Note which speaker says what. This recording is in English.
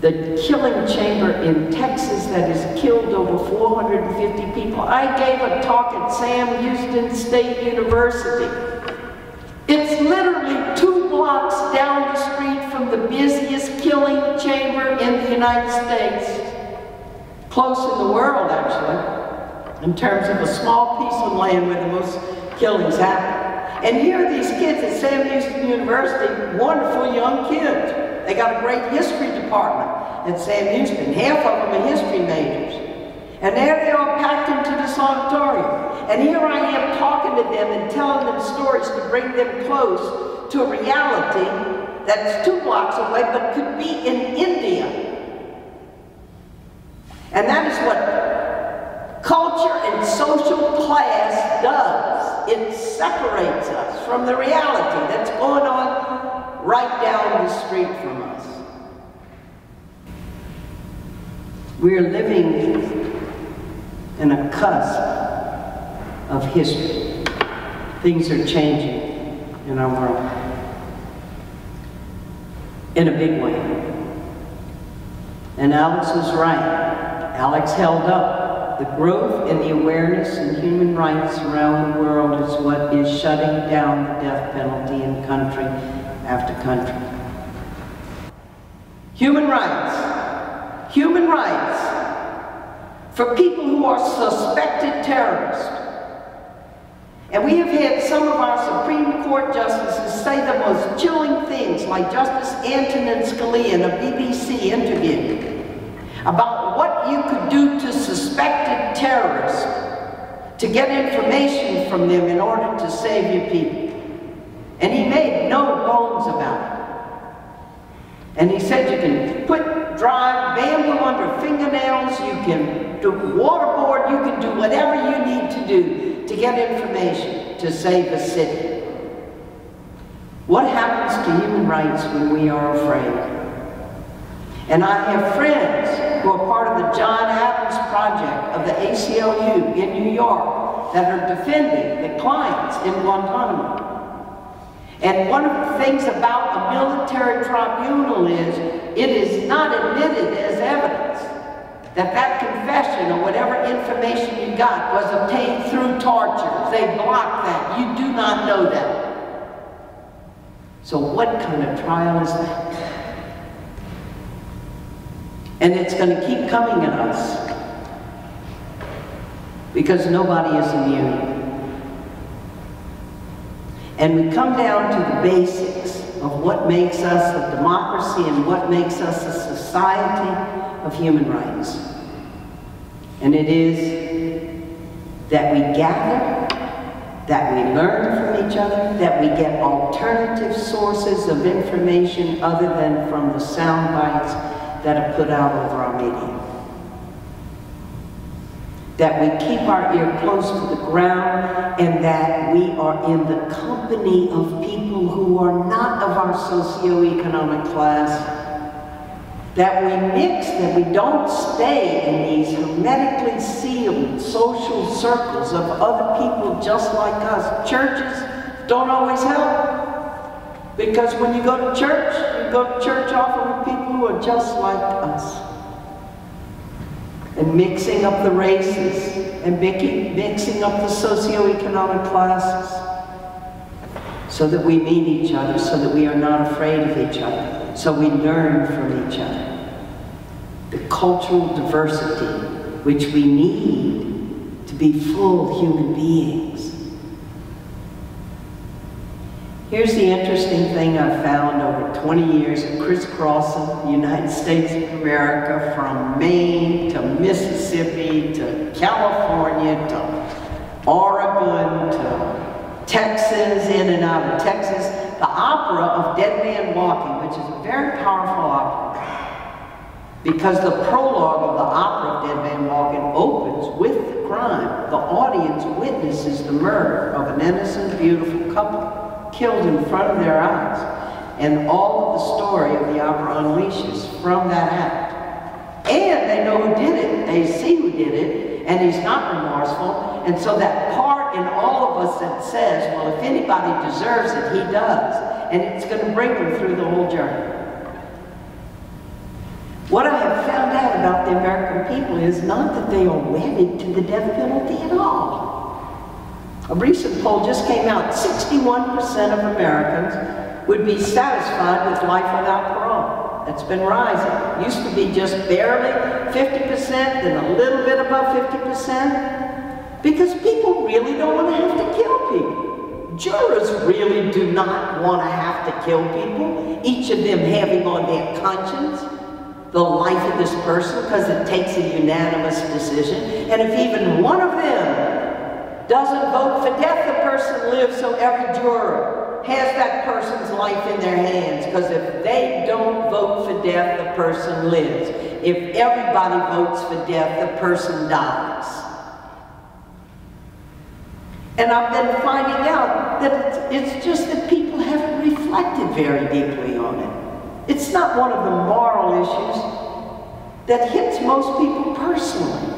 Speaker 1: the killing chamber in Texas that has killed over 450 people. I gave a talk at Sam Houston State University. It's literally two blocks down the street from the busiest killing chamber in the United States. Close in the world, actually, in terms of a small piece of land where the most killings happen. And here are these kids at Sam Houston University, wonderful young kids. They got a great history department at Sam Houston. Half of them are history majors. And there they are packed into this auditorium. And here I am talking to them and telling them stories to bring them close to a reality that's two blocks away but could be in India. And that is what culture and social class does. It separates us from the reality that's going on right down the street from us. We're living in a cusp of history. Things are changing in our world in a big way. And Alex was right. Alex held up. The growth in the awareness in human rights around the world is what is shutting down the death penalty in country after country. Human rights. Human rights for people who are suspected terrorists. And we have had some of our Supreme Court justices say the most chilling things, like Justice Antonin Scalia in a BBC interview, about what you could do to suspected terrorists to get information from them in order to save your people. And he made no bones about it. And he said you can put dry bamboo under fingernails, you can do waterboard, you can do whatever you need to do to get information to save a city. What happens to human rights when we are afraid? And I have friends who are part of the John Adams Project of the ACLU in New York that are defending the clients in Guantanamo. And one of the things about the military tribunal is it is not admitted as evidence that that confession or whatever information you got was obtained through torture. They block that. You do not know that. So what kind of trial is that? And it's going to keep coming at us because nobody is immune. And we come down to the basics of what makes us a democracy and what makes us a society of human rights. And it is that we gather, that we learn from each other, that we get alternative sources of information other than from the sound bites that are put out over our media. That we keep our ear close to the ground and that we are in the company of people who are not of our socioeconomic class that we mix, that we don't stay in these hermetically sealed social circles of other people just like us. Churches don't always help. Because when you go to church, you go to church off people who are just like us. And mixing up the races and mixing up the socioeconomic classes so that we meet each other, so that we are not afraid of each other, so we learn from each other the cultural diversity which we need to be full human beings. Here's the interesting thing I found over 20 years of crisscrossing the United States of America from Maine to Mississippi to California to Oregon to Texas, in and out of Texas. The opera of Dead Man Walking, which is a very powerful opera, because the prologue of the opera of Dead Man Walking opens with the crime. The audience witnesses the murder of an innocent, beautiful couple killed in front of their eyes. And all of the story of the opera unleashes from that act. And they know who did it. They see who did it, and he's not remorseful. And so that part in all of us that says, well, if anybody deserves it, he does. And it's going to bring them through the whole journey. What I have found out about the American people is not that they are wedded to the death penalty at all. A recent poll just came out, 61% of Americans would be satisfied with life without parole. That's been rising. Used to be just barely 50%, then a little bit above 50%, because people really don't want to have to kill people. Jurors really do not want to have to kill people, each of them having on their conscience the life of this person because it takes a unanimous decision. And if even one of them doesn't vote for death, the person lives, so every juror has that person's life in their hands because if they don't vote for death, the person lives. If everybody votes for death, the person dies. And I've been finding out that it's just that people haven't reflected very deeply on it. It's not one of the moral issues that hits most people personally.